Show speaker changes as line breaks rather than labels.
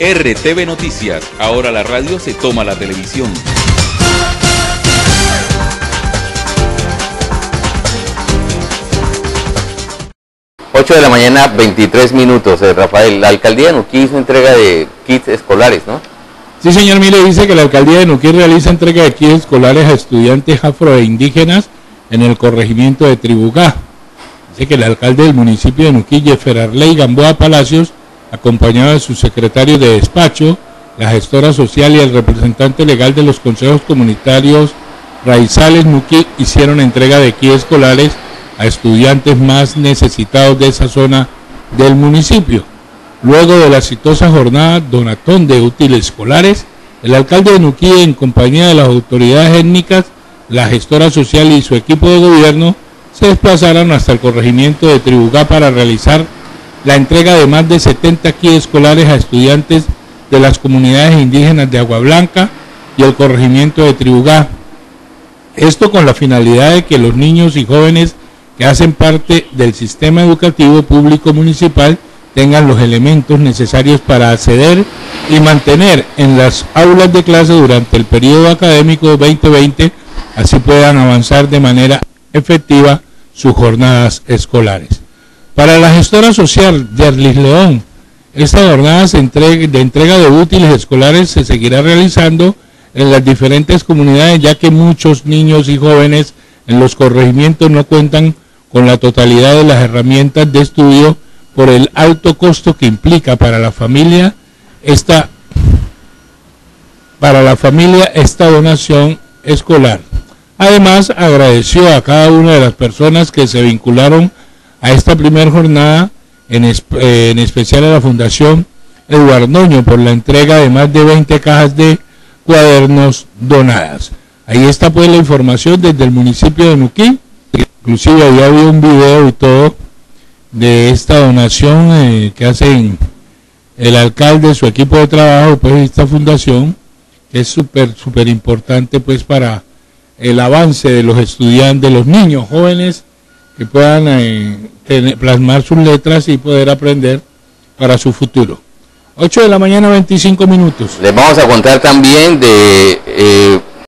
RTV Noticias. Ahora la radio se toma la televisión.
8 de la mañana, 23 minutos. Eh, Rafael, la alcaldía de Nuquí hizo entrega de kits escolares, ¿no?
Sí, señor Mire, dice que la alcaldía de Nuquí realiza entrega de kits escolares a estudiantes afro e indígenas en el corregimiento de Tribugá. Dice que el alcalde del municipio de Nuquí, Jefer Arley Gamboa Palacios, acompañado de su secretario de despacho, la gestora social y el representante legal de los consejos comunitarios Raizales Nuquí, hicieron entrega de kits escolares a estudiantes más necesitados de esa zona del municipio. Luego de la exitosa jornada donatón de útiles escolares, el alcalde de Nuquí, en compañía de las autoridades étnicas, la gestora social y su equipo de gobierno, se desplazaron hasta el corregimiento de Tribugá para realizar la entrega de más de 70 kits escolares a estudiantes de las comunidades indígenas de Agua Blanca y el corregimiento de Tribugá. Esto con la finalidad de que los niños y jóvenes que hacen parte del sistema educativo público municipal tengan los elementos necesarios para acceder y mantener en las aulas de clase durante el periodo académico 2020, así puedan avanzar de manera efectiva sus jornadas escolares. Para la gestora social Yerlis León, esta jornada de entrega de útiles escolares se seguirá realizando en las diferentes comunidades, ya que muchos niños y jóvenes en los corregimientos no cuentan con la totalidad de las herramientas de estudio por el alto costo que implica para la familia esta para la familia esta donación escolar. Además, agradeció a cada una de las personas que se vincularon a esta primera jornada, en, eh, en especial a la Fundación Eduardoño por la entrega de más de 20 cajas de cuadernos donadas. Ahí está pues la información desde el municipio de Nuquín Inclusive había habido un video y todo de esta donación eh, que hacen el alcalde, su equipo de trabajo, pues esta fundación, que es súper, súper importante pues para el avance de los estudiantes, de los niños jóvenes que puedan eh, plasmar sus letras y poder aprender para su futuro. 8 de la mañana, 25 minutos.
Les vamos a contar también de eh,